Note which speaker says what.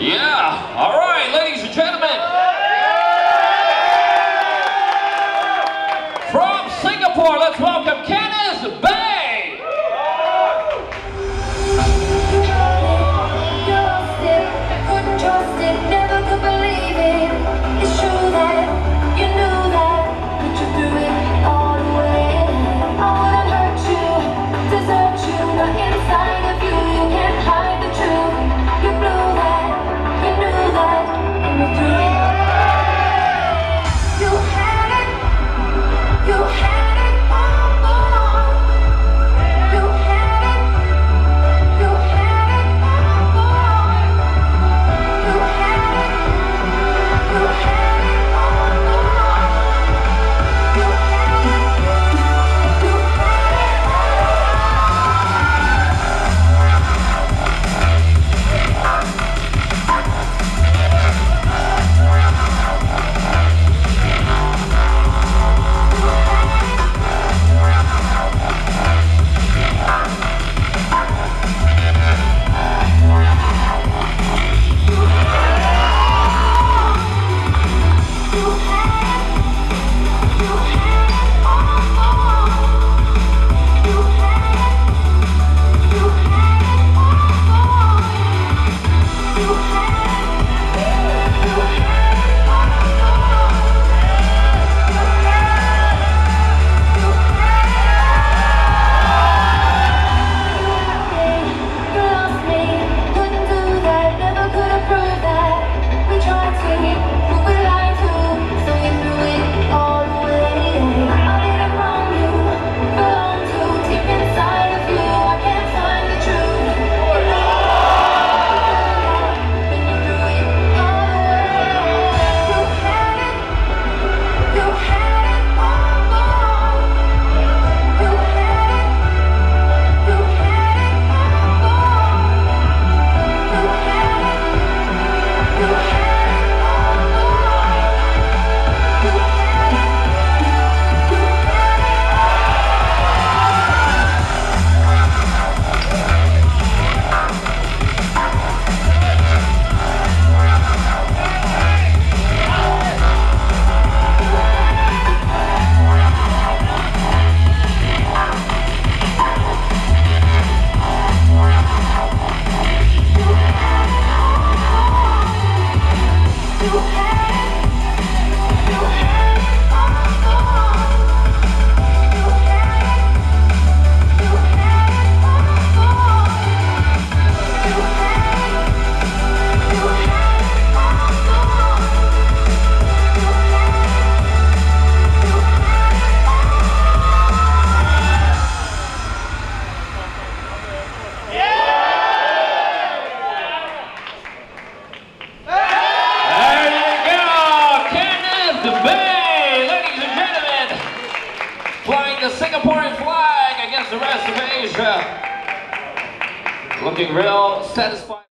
Speaker 1: Yeah. All right, ladies and gentlemen. From Singapore, let's Looking real satisfied.